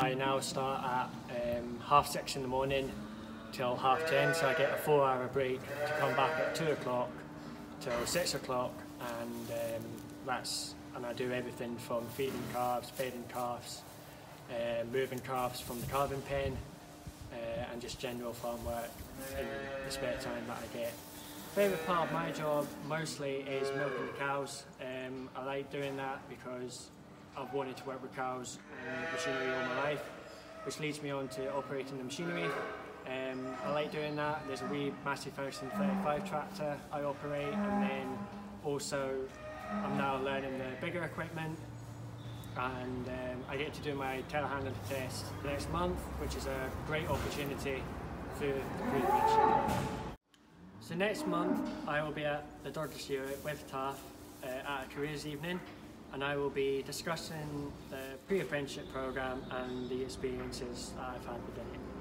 I now start at um, half six in the morning till half ten, so I get a four hour break to come back at two o'clock till six o'clock, and um, that's and I do everything from feeding calves, bedding calves, uh, moving calves from the calving pen, uh, and just general farm work in the spare time that I get. Favourite part of my job mostly is milking the cows. Um, I like doing that because I've wanted to work with cows and machinery all my life, which leads me on to operating the machinery. Um, I like doing that. There's a wee Massey Ferguson 35 tractor I operate, and then also I'm now learning the bigger equipment, and um, I get to do my telehandler test next month, which is a great opportunity for the food. So next month I will be at the Hewitt with Tarff uh, at a careers evening and I will be discussing the pre-apprenticeship programme and the experiences that I've had within it.